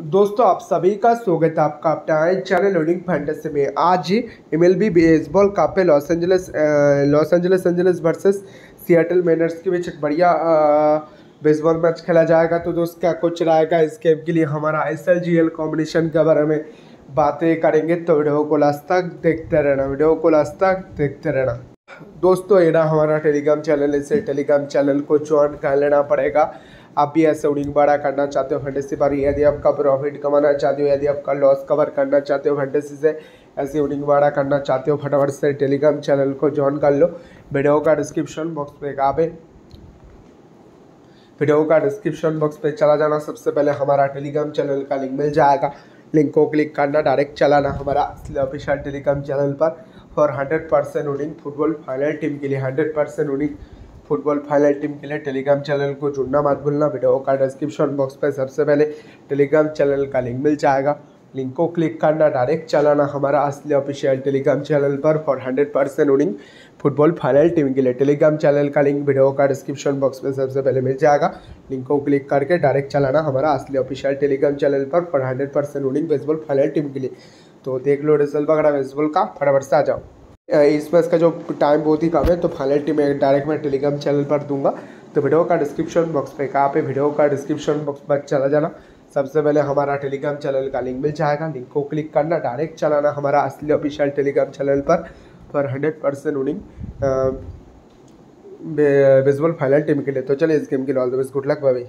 दोस्तों, आप सभी का स्वागत है आपका अपना चैनल लोडिंग फैंटेसी में आज M L B baseball cup पे Los Angeles Los Angeles Angels versus Seattle Mariners के बीच एक बढ़िया बेसबॉल मैच खेला जाएगा। तो दोस्त, क्या कुछ रहेगा इस गेम के लिए? हमारा S L G L combination के बारे में बातें करेंगे। तो वीडियो को लास्ट तक देखते रहना, वीडियो को लास्ट तक देखते रहना। दोस्तों, ये ना हमारा टेलीग्राम चैनल इसे टेलीग्राम चैनल को ज्वाइन कर लेना पड़ेगा। आप भी ऐसे उड़िंग बड़ा करना चाहते हो फैंटेसी पर यदि आपका प्रॉफिट कमाना चाहते हो, यदि आपका लॉस कवर करना चाहते हो फैंटेसी से ऐसे उड़िंग बड़ा करना चाहते हो, फटाफट से टेलीग्राम चैनल को ज्वाइन कर लो। वीडियो का डिस्क्रिप्शन बॉक्स पे आप वीडियो का डिस्क्रिप्शन बॉक्स पे चला जाना। सबसे पहले हमारा टेलीग्राम चैनल का लिंक मिल जाएगा। लिंक को क्लिक करना डायरेक्ट चलाना हमारा ऑफिशियल टेलीग्राम चैनल पर। For hundred percent winning football final team के लिए hundred percent winning football final team के लिए टेलीग्राम चैनल को जुड़ना मत भूलना। वीडियो का डिस्क्रिप्शन बॉक्स पर सबसे पहले टेलीग्राम चैनल का लिंक मिल जाएगा। लिंक को क्लिक करना डायरेक्ट चलाना हमारा असली ऑफिशियल टेलीग्राम चैनल पर for hundred percent winning football final team के लिए टेलीग्राम चैनल का लिंक वीडियो का डिस्क्रिप्शन बॉक्स में सबसे पहले मिल जाएगा। लिंक को क्लिक करके डायरेक्ट चलाना हमारा असली ऑफिशियल टेलीग्राम चैनल पर for hundred percent winning baseball final team के लिए। तो देख लो रिज़ल्ट वगैरह बेसबॉल का, फटाफट से आ जाओ। इस मैच का जो टाइम बहुत ही कम है तो फाइनल टीम में डायरेक्ट मैं टेलीग्राम चैनल पर दूँगा। तो वीडियो का डिस्क्रिप्शन बॉक्स पे कहाँ पे वीडियो का डिस्क्रिप्शन बॉक्स पर चला जाना। सबसे पहले हमारा टेलीग्राम चैनल का लिंक मिल जाएगा। लिंक को क्लिक करना डायरेक्ट चलाना हमारा असली ऑफिशियल टेलीग्राम चैनल पर। पर hundred percent winning visual final team के लिए। तो चलिए इस गेम के लिए all the best good luck भाई